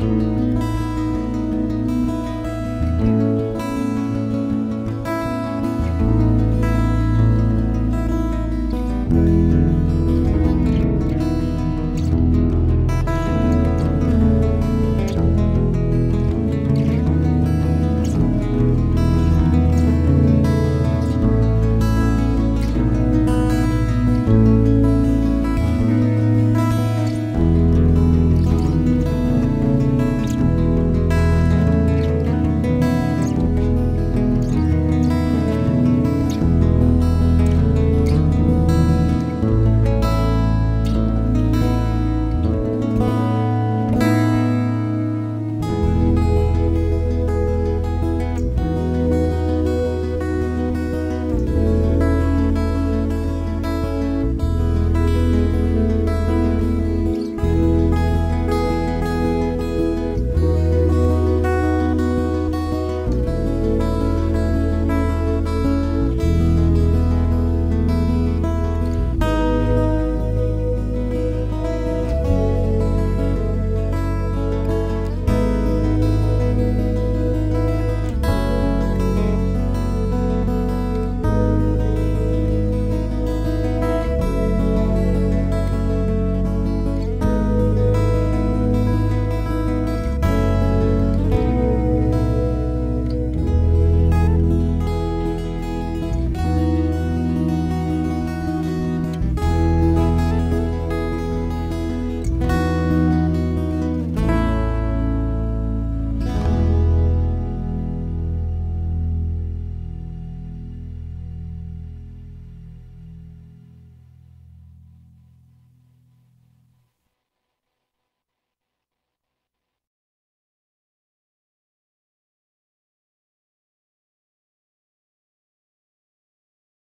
you.